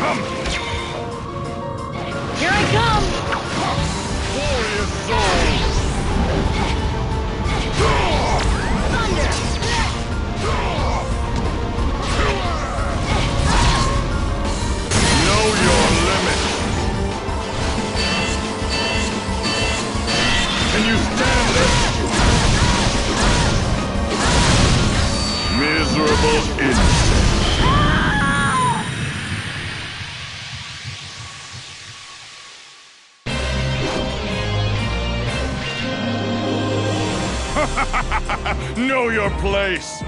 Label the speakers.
Speaker 1: come!
Speaker 2: Here I come!
Speaker 1: Glorious soul!
Speaker 2: Thunder!
Speaker 1: Know your! Can you stand? Know your place.